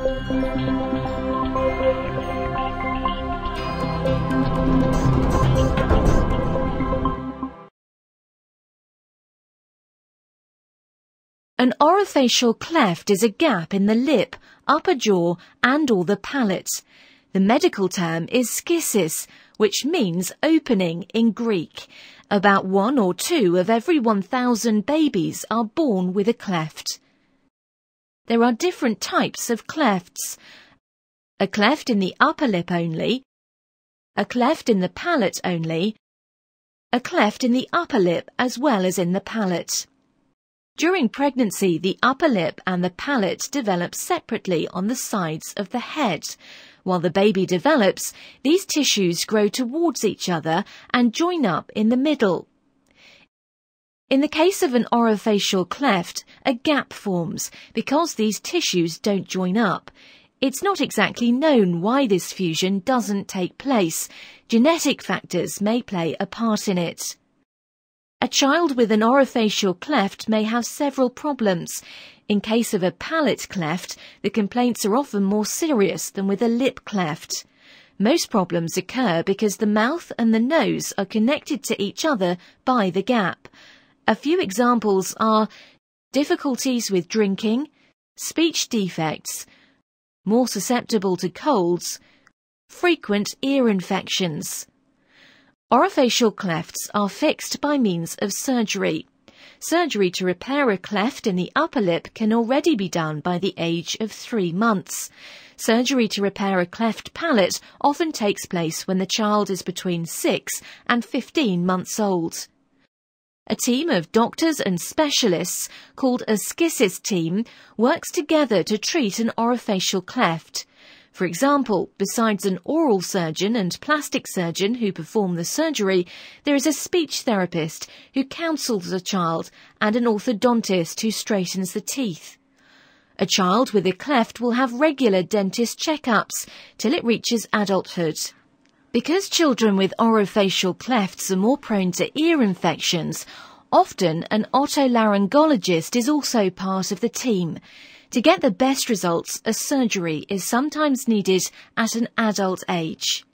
An orofacial cleft is a gap in the lip, upper jaw and or the palate. The medical term is schisis, which means opening in Greek. About one or two of every 1,000 babies are born with a cleft. There are different types of clefts. A cleft in the upper lip only, a cleft in the palate only, a cleft in the upper lip as well as in the palate. During pregnancy, the upper lip and the palate develop separately on the sides of the head. While the baby develops, these tissues grow towards each other and join up in the middle. In the case of an orofacial cleft, a gap forms because these tissues don't join up. It's not exactly known why this fusion doesn't take place. Genetic factors may play a part in it. A child with an orofacial cleft may have several problems. In case of a palate cleft, the complaints are often more serious than with a lip cleft. Most problems occur because the mouth and the nose are connected to each other by the gap. A few examples are difficulties with drinking, speech defects, more susceptible to colds, frequent ear infections. Orofacial clefts are fixed by means of surgery. Surgery to repair a cleft in the upper lip can already be done by the age of three months. Surgery to repair a cleft palate often takes place when the child is between 6 and 15 months old. A team of doctors and specialists called a schisis team works together to treat an orofacial cleft. For example, besides an oral surgeon and plastic surgeon who perform the surgery, there is a speech therapist who counsels the child and an orthodontist who straightens the teeth. A child with a cleft will have regular dentist checkups till it reaches adulthood. Because children with orofacial clefts are more prone to ear infections, often an otolaryngologist is also part of the team. To get the best results, a surgery is sometimes needed at an adult age.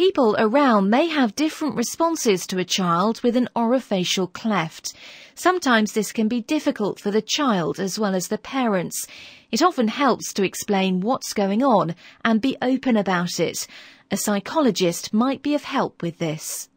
People around may have different responses to a child with an orofacial cleft. Sometimes this can be difficult for the child as well as the parents. It often helps to explain what's going on and be open about it. A psychologist might be of help with this.